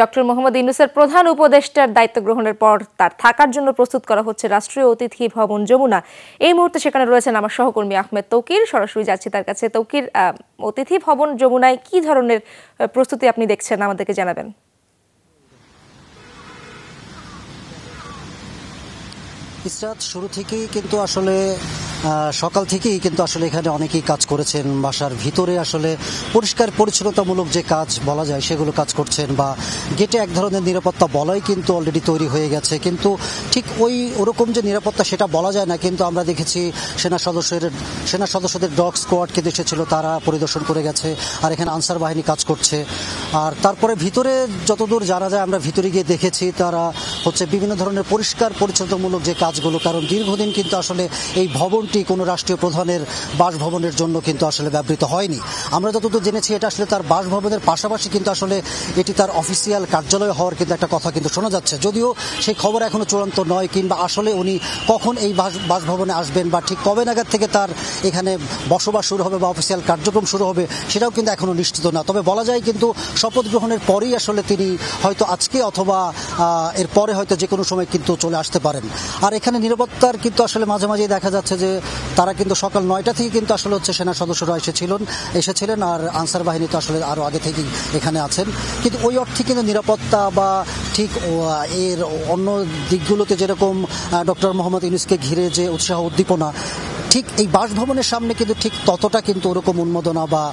Doctor Mohammad ইউনুসের প্রধান উপদেষ্টার দায়িত্ব গ্রহণের পর তার থাকার জন্য প্রস্তুত করা হচ্ছে রাষ্ট্রীয় অতিথি ভবন যমুনা। এই মুহূর্তে সেখানে রয়েছেন আমার সহকর্মী আহমেদ তৌকির। সরাসরি যাচ্ছি তার কাছে। তৌকির অতিথি ভবন যমুনায় কি ধরনের প্রস্তুতি আপনি দেখছেন? আমাদেরকে জানাবেন। ইসরাত শুরু থেকেই কিন্তু আসলে সকাল থেকেই কিন্তু আসলে এখানে অনেকেই কাজ করেছেন বাসার ভিতরে। আসলে পরিষ্কার, পরিচ্ছন্নতামূলক যে কাজ বলা যায়, সেগুলো কাজ করছেন বা গেটে এক ধরনের নিরাপত্তা বলাই কিন্তু অলরেডি তৈরি হয়ে গেছে। কিন্তু ঠিক ওই ওরকম যে নিরাপত্তা সেটা বলা যায় না, কিন্তু আমরা দেখেছি সেনা সদস্যের, সেনা সদস্যদের ডগ স্কোয়াড কিন্তু এসেছিল, তারা পরিদর্শন করে গেছে আর এখানে আনসার বাহিনী কাজ করছে। আর তারপরে ভিতরে যতদূর জানা যায়, আমরা ভিতরে গিয়ে দেখেছি তারা হচ্ছে বিভিন্ন ধরনের পরিষ্কার, পরিচ্ছন্নতামূলক যে কাজগুলো, কারণ দীর্ঘদিন কিন্তু আসলে এই ভবনটি কোনো রাষ্ট্রীয় প্রধানের বাসভবনের জন্য কিন্তু আসলে ব্যবহৃত হয়নি। আমরা যতদূর জেনেছি, এটা আসলে তার বাসভবনের পাশাপাশি কিন্তু আসলে এটি তার অফিসিয়াল কার্যালয় হওয়ার কিন্তু একটা কথা কিন্তু শোনা যাচ্ছে। যদিও সেই খবর এখনও চূড়ান্ত নয়, কিংবা আসলে উনি কখন এই বাসভবনে আসবেন বা ঠিক কবে নাগাদ থেকে তার এখানে বসবাস শুরু হবে বা অফিসিয়াল কার্যক্রম শুরু হবে, সেটাও কিন্তু এখনও নিশ্চিত না। তবে বলা যায় কিন্তু শপথ গ্রহণের পরেই আসলে তিনি হয়তো আজকে অথবা এর পরে হয়তো যে কোনো সময় কিন্তু চলে আসতে পারেন। আর এখানে নিরাপত্তার কিন্তু আসলে মাঝে মাঝেই দেখা যাচ্ছে যে তারা কিন্তু সকাল নয়টা থেকে কিন্তু আসলে হচ্ছে সেনা সদস্যরা এসেছিলেন এসেছিলেন আর আনসার বাহিনী তো আসলে আরও আগে থেকেই এখানে আছেন। কিন্তু ওই অর্থে কিন্তু নিরাপত্তা বা ঠিক এর অন্য দিকগুলোতে যেরকম ডক্টর মোহাম্মদ ইউনুসকে ঘিরে যে উৎসাহ, উদ্দীপনা, ঠিক এই বাসভবনের সামনে কিন্তু ঠিক ততটা কিন্তু ওরকম উন্মোদনা বা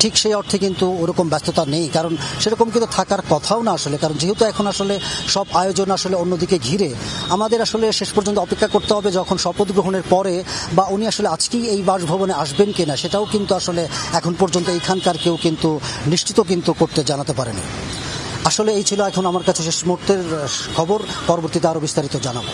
ঠিক সেই অর্থে কিন্তু ওরকম ব্যস্ততা নেই, কারণ সেরকম কিন্তু থাকার কথাও না আসলে, কারণ যেহেতু এখন আসলে সব আয়োজন আসলে অন্যদিকে ঘিরে, আমাদের আসলে শেষ পর্যন্ত অপেক্ষা করতে হবে যখন শপথ গ্রহণের পরে বা উনি আসলে আজকেই এই বাসভবনে আসবেন কিনা, সেটাও কিন্তু আসলে এখন পর্যন্ত এইখানকার কেউ কিন্তু নিশ্চিত কিন্তু করতে জানাতে পারেনি। আসলে এই ছিল এখন আমার কাছে শেষ মুহূর্তের খবর, পরবর্তীতে আরও বিস্তারিত জানাব।